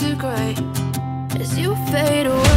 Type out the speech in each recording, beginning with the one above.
to gray As you fade away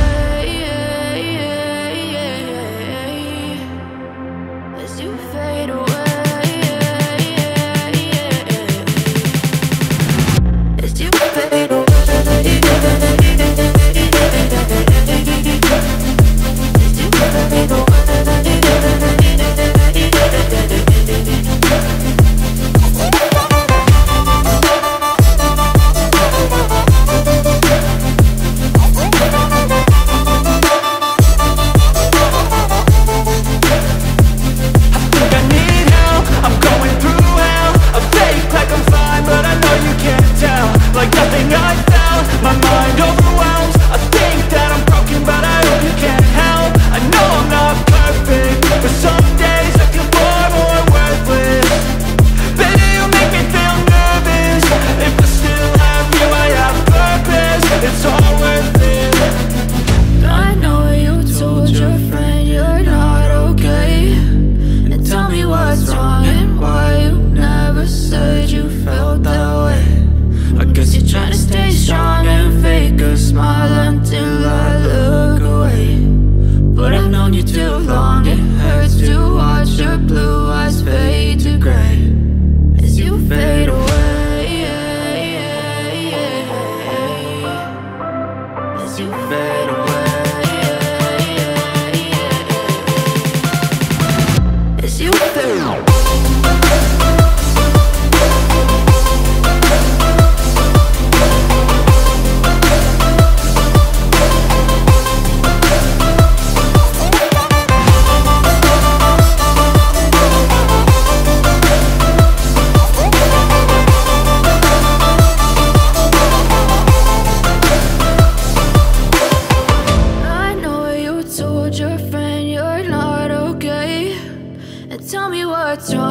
As